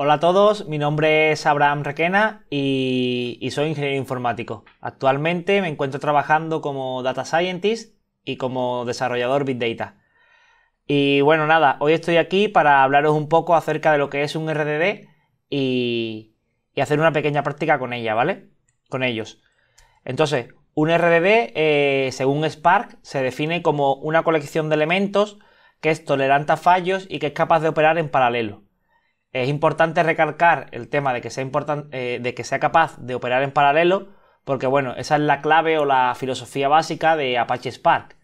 Hola a todos, mi nombre es Abraham Requena y, soy ingeniero informático. Actualmente me encuentro trabajando como Data Scientist y como desarrollador Big Data. Y bueno, nada, hoy estoy aquí para hablaros un poco acerca de lo que es un RDD y, hacer una pequeña práctica con ella, ¿vale? Con ellos. Entonces, un RDD, eh, según Spark, se define como una colección de elementos que es tolerante a fallos y que es capaz de operar en paralelo. Es importante recalcar el tema de que sea, eh, de que sea capaz de operar en paralelo, porque bueno, esa es la clave o la filosofía básica de Apache Spark.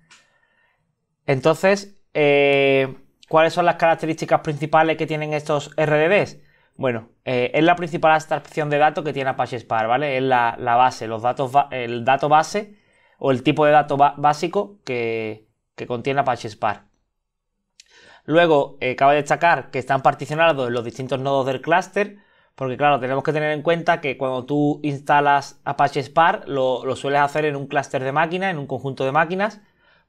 Entonces, eh, ¿cuáles son las características principales que tienen estos RDDs? Bueno, eh, es la principal abstracción de datos que tiene Apache Spark, ¿vale? Es la, base, los datos, el dato base o el tipo de dato básico que, que contiene Apache Spark. Luego, eh, cabe destacar que están particionados los distintos nodos del clúster, porque claro, tenemos que tener en cuenta que cuando tú instalas Apache Spark, lo, sueles hacer en un clúster de máquinas, en un conjunto de máquinas,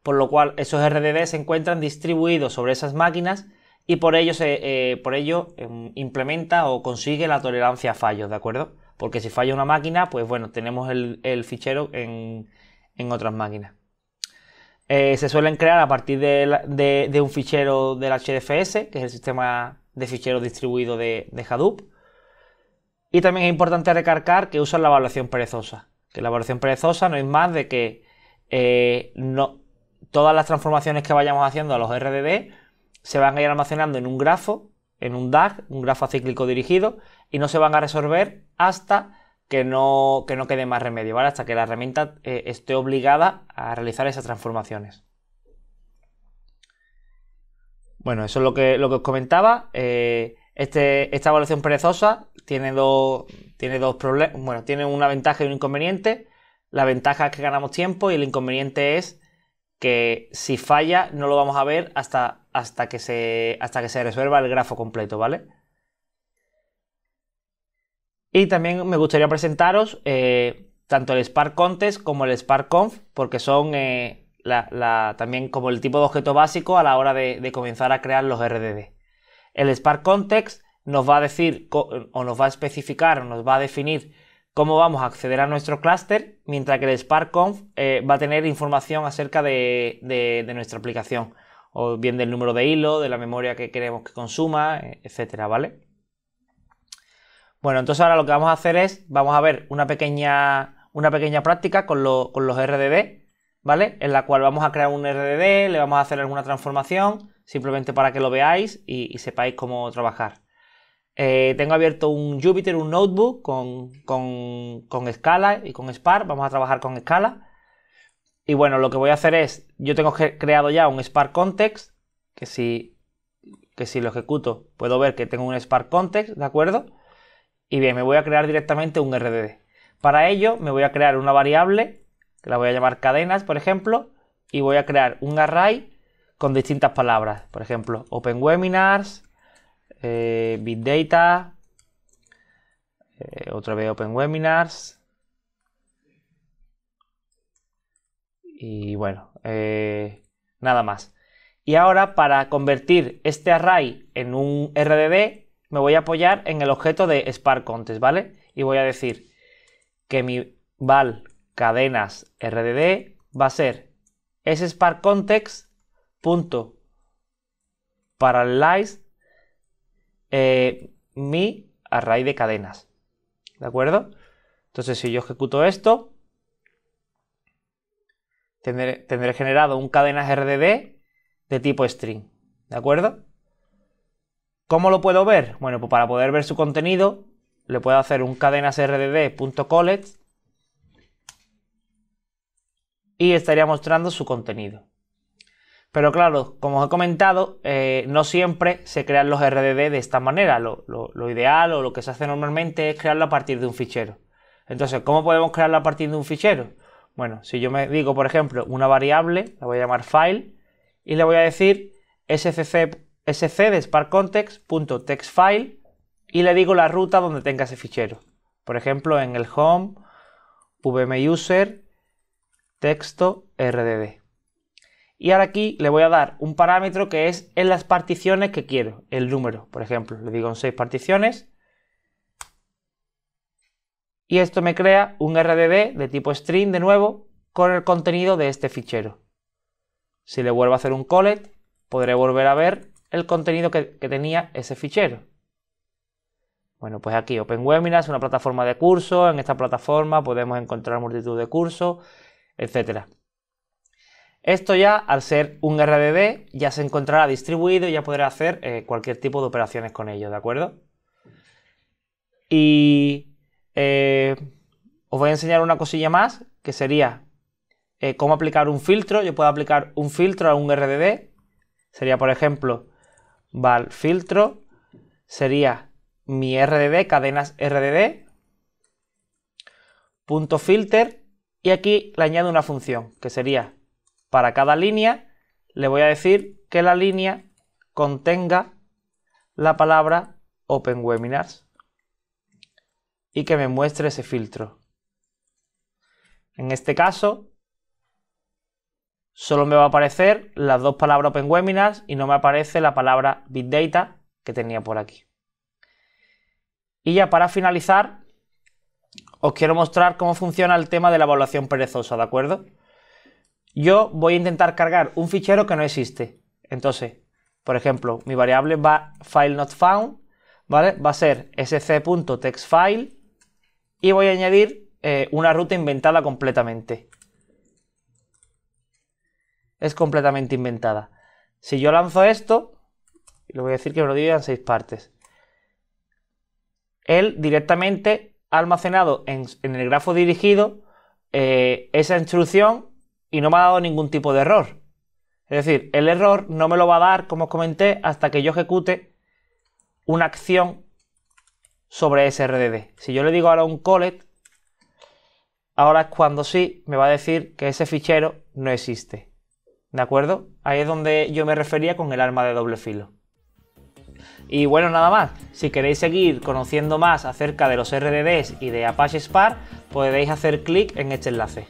por lo cual esos RDD se encuentran distribuidos sobre esas máquinas y por ello, se, eh, por ello em, implementa o consigue la tolerancia a fallos, ¿de acuerdo? Porque si falla una máquina, pues bueno, tenemos el, fichero en otras máquinas. Eh, se suelen crear a partir de, un fichero del HDFS, que es el sistema de ficheros distribuido de, Hadoop. Y también es importante recalcar que usan la evaluación perezosa. Que la evaluación perezosa no es más de que eh, no, todas las transformaciones que vayamos haciendo a los RDD se van a ir almacenando en un grafo, en un DAG, un grafo acíclico dirigido, y no se van a resolver hasta que no, que no quede más remedio, ¿vale? Hasta que la herramienta eh, esté obligada a realizar esas transformaciones. Bueno, eso es lo que, lo que os comentaba. Eh, este, esta evaluación perezosa tiene dos, tiene dos problemas. Bueno, tiene una ventaja y un inconveniente. La ventaja es que ganamos tiempo y el inconveniente es que si falla no lo vamos a ver hasta, hasta, que, se, hasta que se resuelva el grafo completo, ¿vale? Y también me gustaría presentaros eh, tanto el Spark Contest como el Spark Conf, porque son eh, también como el tipo de objeto básico a la hora de, comenzar a crear los RDD. El Spark Context nos va a decir o nos va a especificar o nos va a definir cómo vamos a acceder a nuestro clúster, mientras que el Spark Conf eh, va a tener información acerca de, de, nuestra aplicación, o bien del número de hilo, de la memoria que queremos que consuma, etcétera, ¿vale? Bueno, entonces ahora lo que vamos a hacer es, vamos a ver una pequeña, una pequeña práctica con, los RDD, ¿vale? En la cual vamos a crear un RDD, le vamos a hacer alguna transformación, simplemente para que lo veáis y, sepáis cómo trabajar. Eh, tengo abierto un Jupyter, un notebook con, con, Scala y con Spark. Vamos a trabajar con Scala. Y bueno, lo que voy a hacer es, yo tengo creado ya un Spark Context, que si, que si lo ejecuto puedo ver que tengo un Spark Context, ¿de acuerdo? Y bien, me voy a crear directamente un RDD. Para ello me voy a crear una variable, que la voy a llamar cadenas, por ejemplo, y voy a crear un array con distintas palabras. Por ejemplo, Open Webinars, eh, eh, otra vez Open Webinars. Y bueno, eh, nada más. Y ahora para convertir este array en un RDD me voy a apoyar en el objeto de Spark Contest, ¿vale? Y voy a decir que mi val cadenas rdd va a ser Spark Context punto parallelize eh, mi array de cadenas. ¿De acuerdo? Entonces, si yo ejecuto esto, tendré, tendré generado un cadenas RDD de tipo string. ¿De acuerdo? ¿Cómo lo puedo ver? Bueno, pues para poder ver su contenido, le puedo hacer un cadenasrdd.collect y estaría mostrando su contenido. Pero claro, como os he comentado, eh, no siempre se crean los RDD de esta manera. Lo, ideal o lo que se hace normalmente es crearlo a partir de un fichero. Entonces, ¿cómo podemos crearlo a partir de un fichero? Bueno, si yo me digo, por ejemplo, una variable, la voy a llamar file, y le voy a decir scc sc de sparkcontext.textfile y le digo la ruta donde tenga ese fichero. Por ejemplo, en el home vmuser texto rdd. Y ahora aquí le voy a dar un parámetro que es en las particiones que quiero, el número. Por ejemplo, le digo en 6 particiones y esto me crea un RDD de tipo string de nuevo con el contenido de este fichero. Si le vuelvo a hacer un collect, podré volver a ver el contenido que, tenía ese fichero. Bueno, pues aquí OpenWebinar es una plataforma de cursos. En esta plataforma podemos encontrar multitud de cursos, etc. Esto ya, al ser un RDD, ya se encontrará distribuido y ya podré hacer eh, cualquier tipo de operaciones con ello, ¿de acuerdo? Y eh, os voy a enseñar una cosilla más, que sería eh, cómo aplicar un filtro. Yo puedo aplicar un filtro a un RDD. Sería, por ejemplo, val filtro. Sería mi RDD, cadenas RDD. Punto filter. Y aquí le añado una función, que sería para cada línea, le voy a decir que la línea contenga la palabra Open Webinars y que me muestre ese filtro. En este caso, solo me va a aparecer las dos palabras Open Webinars y no me aparece la palabra Big Data que tenía por aquí. Y ya para finalizar, os quiero mostrar cómo funciona el tema de la evaluación perezosa, ¿de acuerdo? Yo voy a intentar cargar un fichero que no existe. Entonces, por ejemplo, mi variable va file not found, ¿vale? Va a ser sc.textfile y voy a añadir eh, una ruta inventada completamente es completamente inventada. Si yo lanzo esto, le voy a decir que me lo divida en seis partes. Él directamente ha almacenado en, el grafo dirigido eh, esa instrucción y no me ha dado ningún tipo de error. Es decir, el error no me lo va a dar, como os comenté, hasta que yo ejecute una acción sobre ese RDD. Si yo le digo ahora un collect, ahora es cuando sí me va a decir que ese fichero no existe. ¿De acuerdo? Ahí es donde yo me refería con el arma de doble filo. Y bueno, nada más. Si queréis seguir conociendo más acerca de los RDDs y de Apache Spark, podéis hacer clic en este enlace.